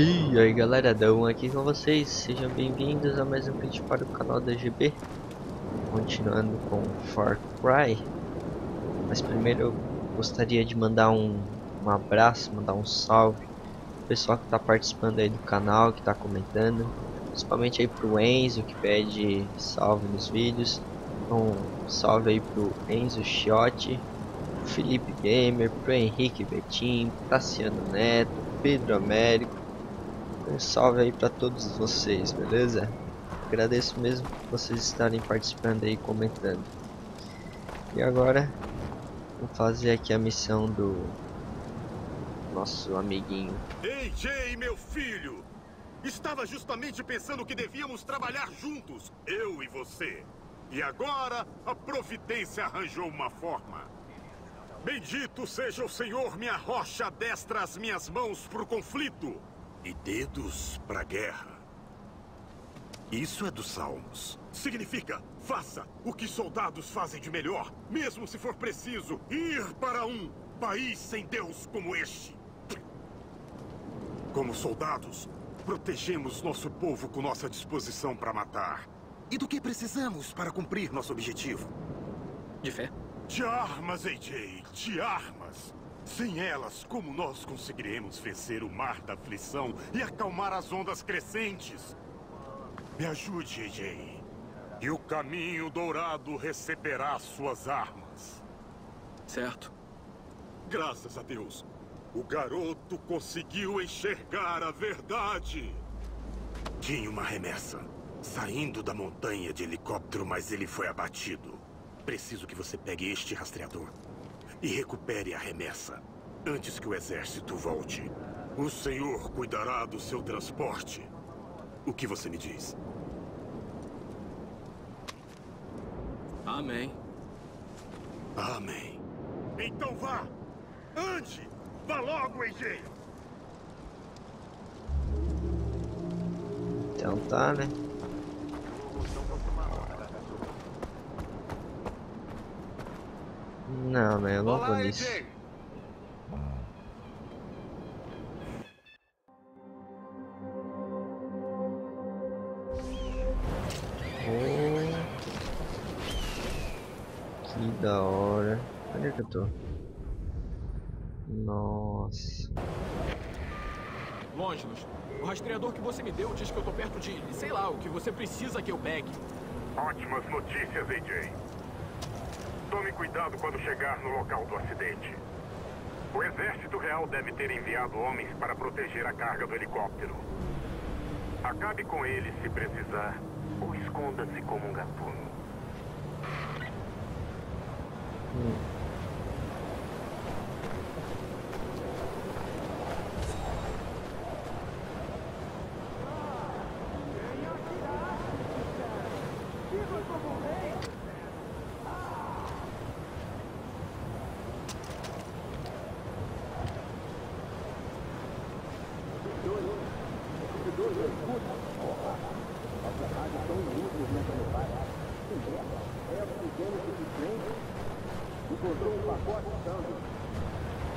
E aí galera, Dão aqui com vocês, sejam bem-vindos a mais um vídeo para o canal da GB Continuando com Far Cry. Mas primeiro eu gostaria de mandar um, um abraço, mandar um salve pessoal que está participando aí do canal, que está comentando. Principalmente aí pro Enzo que pede salve nos vídeos. Um salve aí pro Enzo Chiotti Felipe Gamer, pro Henrique Betim, Tassiano Neto, Pedro Américo um salve aí para todos vocês, beleza? Agradeço mesmo vocês estarem participando aí comentando. E agora, vou fazer aqui a missão do nosso amiguinho. Ei, Jay, meu filho! Estava justamente pensando que devíamos trabalhar juntos, eu e você. E agora, a providência arranjou uma forma. Bendito seja o Senhor, minha rocha destra as minhas mãos para o conflito e dedos para a guerra. Isso é dos Salmos. Significa, faça o que soldados fazem de melhor, mesmo se for preciso ir para um país sem Deus como este. Como soldados, protegemos nosso povo com nossa disposição para matar. E do que precisamos para cumprir nosso objetivo? De fé? De armas, AJ, de armas. Sem elas, como nós conseguiremos vencer o mar da aflição e acalmar as ondas crescentes? Me ajude, AJ. E o caminho dourado receberá suas armas. Certo. Graças a Deus, o garoto conseguiu enxergar a verdade. Tinha uma remessa, saindo da montanha de helicóptero, mas ele foi abatido. Preciso que você pegue este rastreador e recupere a remessa antes que o exército volte. O senhor cuidará do seu transporte. O que você me diz? Amém. Amém. Então vá! Ande! Vá logo, AJ! Então tá, né? Não, né? Eu não vou nisso. Oh, que da hora. Onde é que eu tô? Nossa. Longinus, o rastreador que você me deu diz que eu tô perto de, sei lá, o que você precisa que eu pegue. Ótimas notícias, AJ. Tome cuidado quando chegar no local do acidente. O Exército Real deve ter enviado homens para proteger a carga do helicóptero. Acabe com eles se precisar, ou esconda-se como um gatuno. Hum. Encontrou um pacote santo.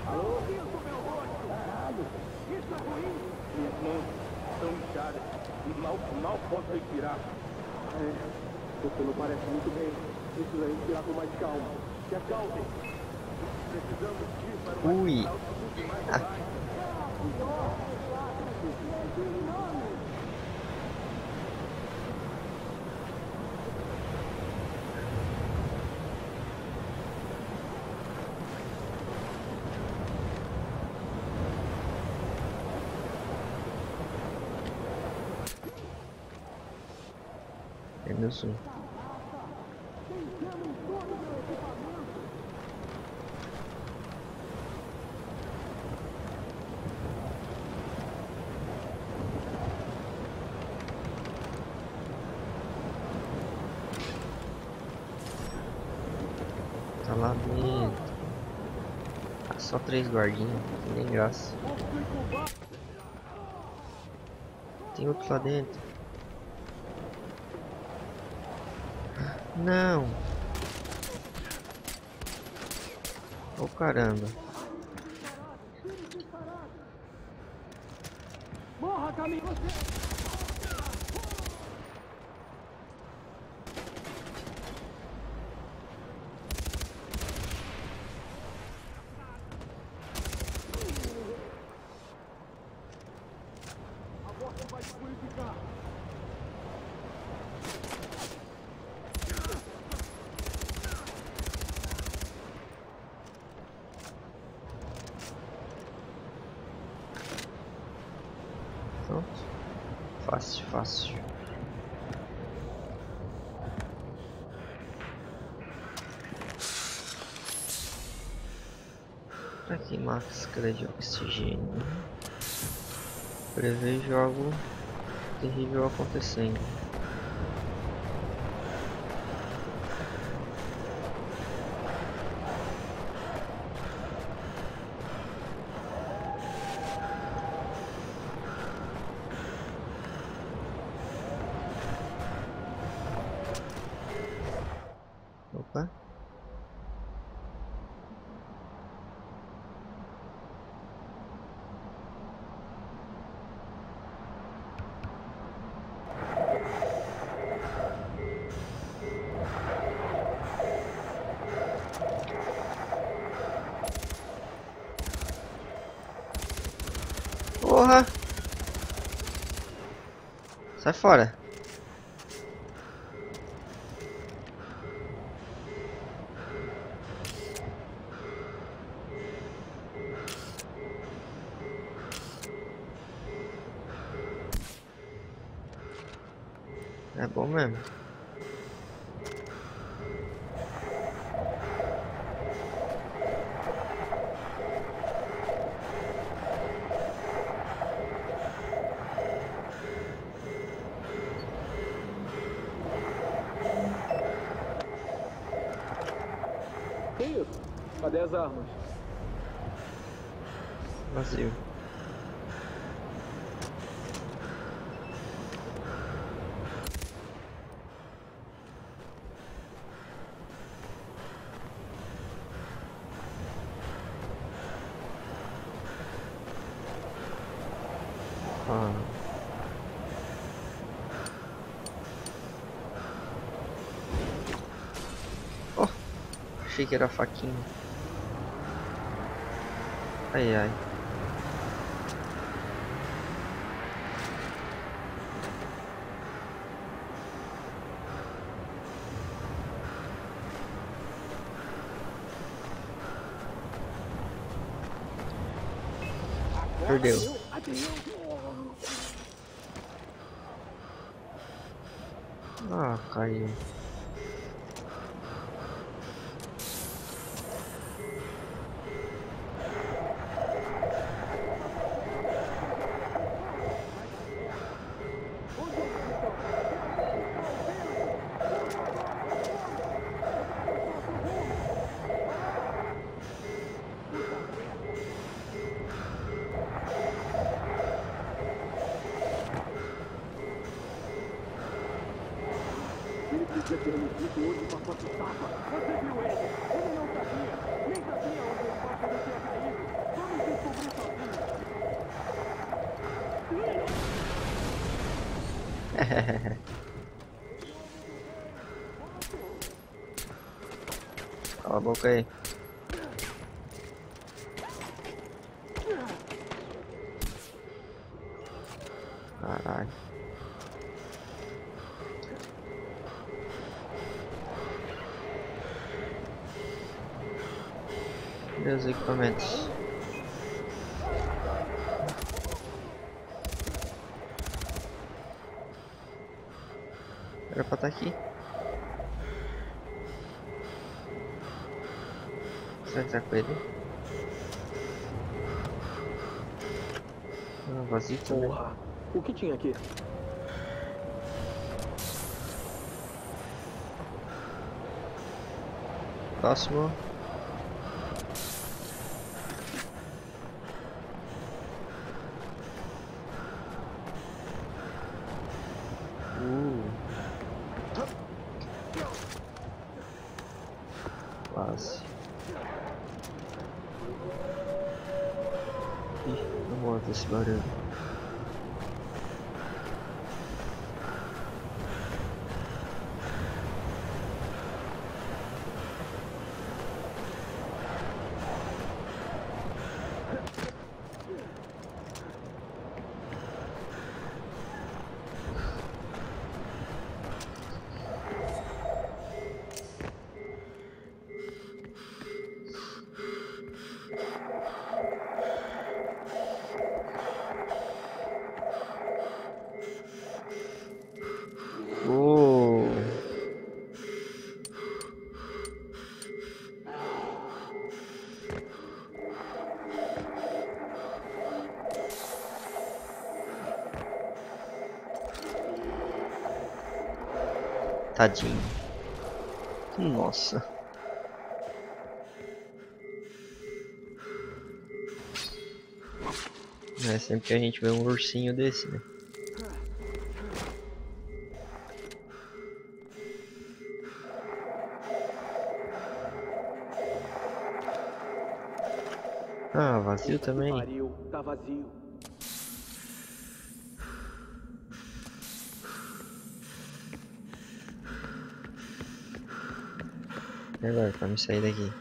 Alô? Isso, meu rosto! Caralho! Isso é ruim! Minhas mãos estão inchadas e mal, mal posso respirar. É, você não parece muito bem. Precisa respirar com mais calma. Se acalmem. Precisamos ir para o Ui. Ah. Um. Tá lá dentro. Ah, só três guardinhas, nem graça. Tem outro lá dentro. Não. Oh caramba. Morra, caminho! Você... Aqui máscara de oxigênio. Prevejo algo terrível acontecendo. Porra! Sai fora. É bom mesmo. As armas? Vazio. Ah. Oh, achei que era faquinha. Ai ai. Perdeu. Ah, caiu. Cala a boca aí. Cadê os equipamentos? Era pra estar aqui. Será que tá com ele? Ah, vazio também. Porra. O que tinha aqui? Próximo. Quase. Ih, não gosto desse Tadinho. Nossa. É sempre que a gente vê um ursinho desse, né? Ah, vazio também. Pariu, tá vazio. Agora, pra me sair daqui?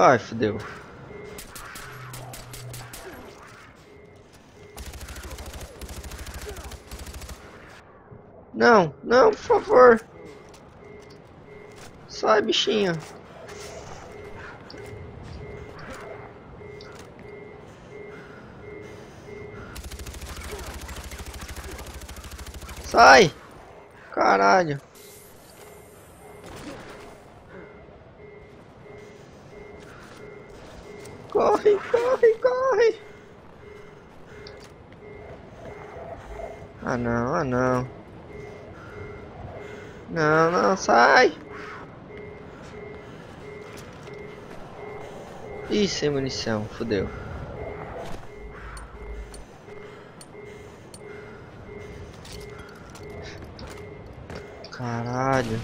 Ai, fodeu. Não, não, por favor. Sai, bichinho. Sai! Caralho. Corre, corre, corre! Ah não, ah não. Não, não, sai! Ih, sem munição, fodeu. Caralho.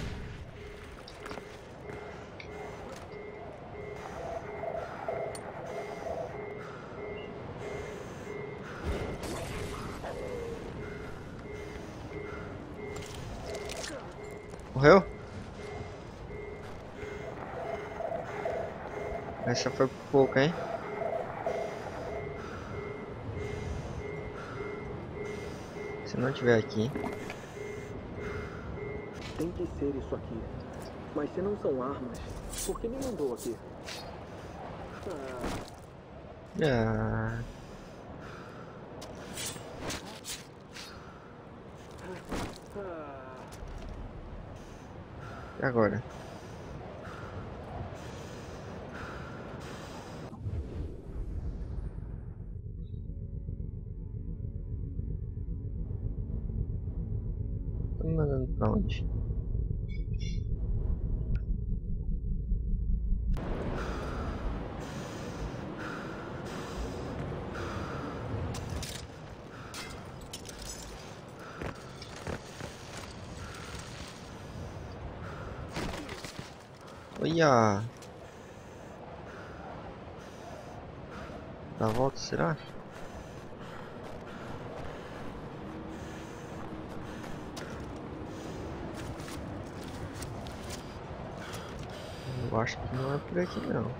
Morreu? Essa foi pouco, hein? Se não tiver aqui. Tem que ser isso aqui. Mas se não são armas, por que me mandou aqui? Ah, Ah, agora? Olha! Dá volta, será? Eu acho que não é por aqui não.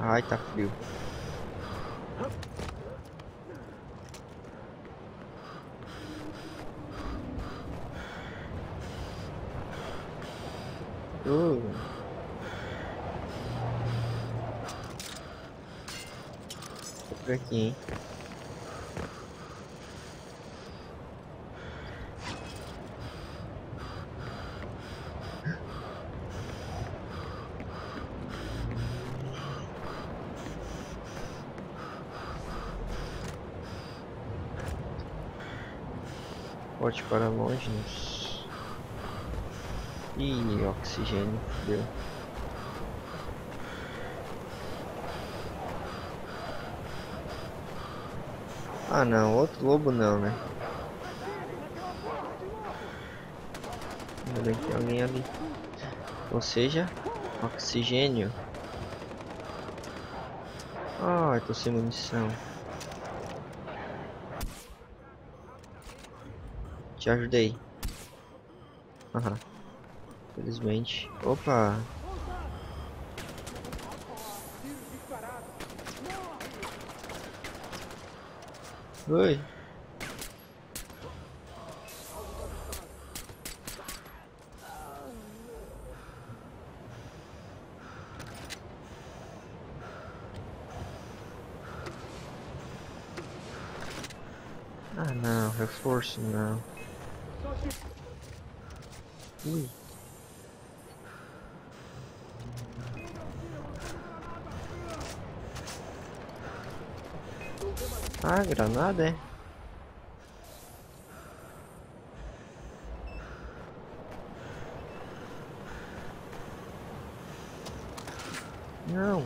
Ai, tá frio. Uh. Tô por aqui, hein? Bote para longe. nos- Ih, oxigênio, deu. Ah não, outro lobo não, né? Também tem alguém ali. Ou seja, oxigênio. Ah, oh, tô sem munição. Te ajudei. Aham. Felizmente. Opa! Oi. Ah não, reforço não. Ui. Ah, granada é? Não.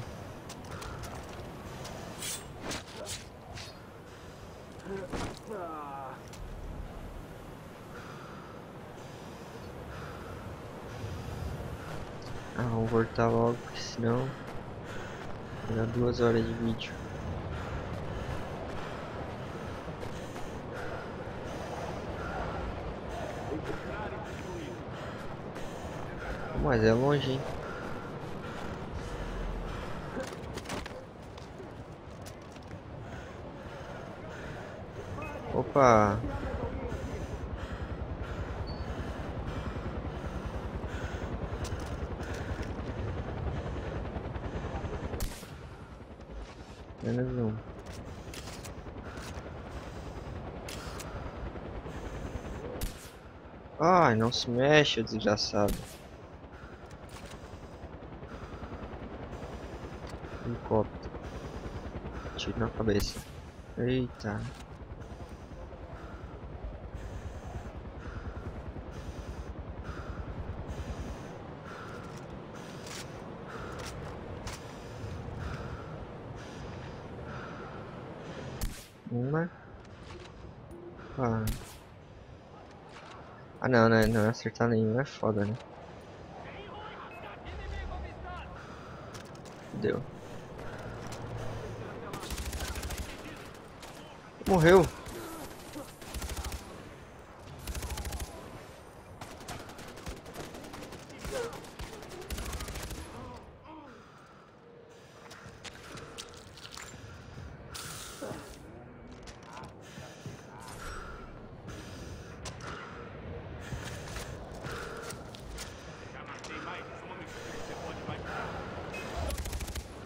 Ah, vamos voltar logo, porque senão vai dar duas horas de vídeo. Mas é longe, hein? Opa! Menos um. Ai, não se mexe, desgraçado. Helicóptero. Tiro na cabeça. Eita. Uma. Ah. Ah não, né? Não acertar nenhum é foda, né? Deu. Morreu.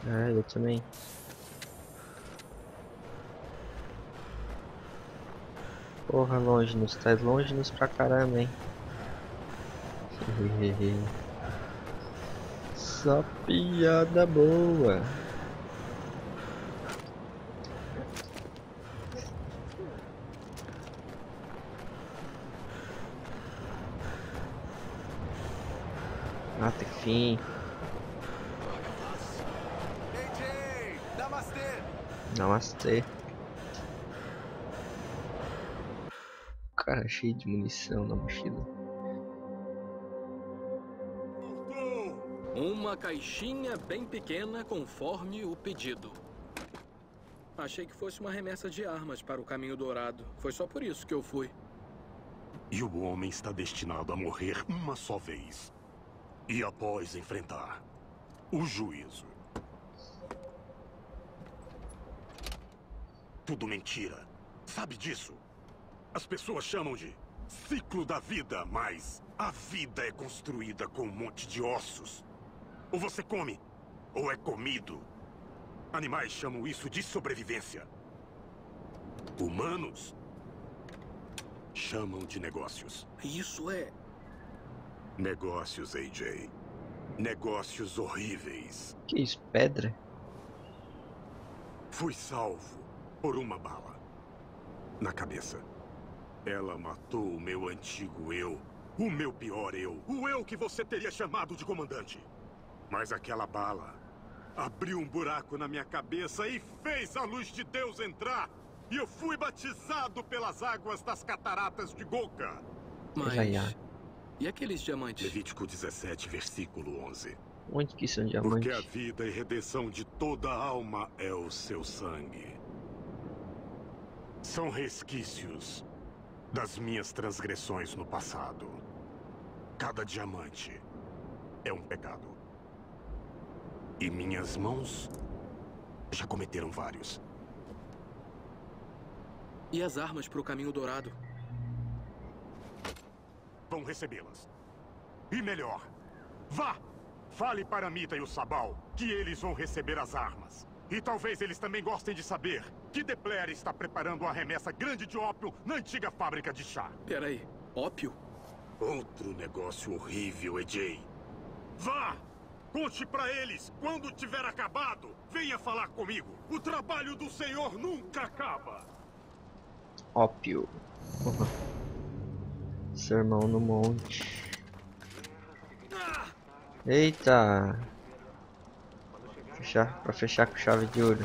É, eu também. Porra, Longinus, tá Longinus pra caramba, hein? Só piada boa. Tem fim. Namastê. Cara, cheio de munição na mochila. Uma caixinha bem pequena conforme o pedido. Achei que fosse uma remessa de armas para o Caminho Dourado. Foi só por isso que eu fui. E o homem está destinado a morrer uma só vez. E após enfrentar o juízo. Tudo mentira. Sabe disso? As pessoas chamam de ciclo da vida, mas a vida é construída com um monte de ossos. Ou você come, ou é comido. Animais chamam isso de sobrevivência. Humanos chamam de negócios. Isso é. Negócios, AJ. Negócios horríveis. Que isso, pedra? Fui salvo por uma bala. Na cabeça. Ela matou o meu antigo eu. O meu pior eu. O eu que você teria chamado de comandante. Mas aquela bala abriu um buraco na minha cabeça e fez a luz de Deus entrar. E eu fui batizado pelas águas das cataratas de Goka. Mas. E aqueles diamantes? Levítico 17, versículo 11. Onde que são Porque diamantes? a vida e redenção de toda alma é o seu sangue. São resquícios das minhas transgressões no passado. Cada diamante é um pecado. E minhas mãos já cometeram vários. E as armas para o caminho dourado? Vão recebê-las. E melhor, vá! Fale para Mita e o Sabal que eles vão receber as armas. E talvez eles também gostem de saber que Depler está preparando uma remessa grande de ópio na antiga fábrica de chá. Peraí, ópio? Outro negócio horrível, EJ. Vá! Conte para eles! Quando tiver acabado, venha falar comigo! O trabalho do Senhor nunca acaba! Ópio. Sermão no monte. Eita! Fechar, pra fechar com chave de ouro.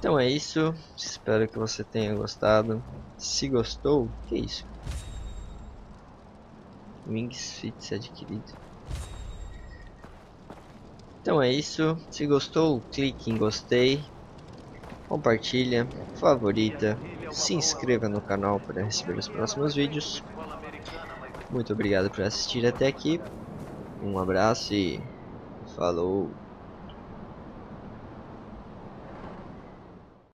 Então é isso. Espero que você tenha gostado. Se gostou, que isso? Wings Fits adquirido. Então é isso. Se gostou, clique em gostei. Compartilha, favorita, se inscreva no canal para receber os próximos vídeos. Muito obrigado por assistir até aqui. Um abraço e falou!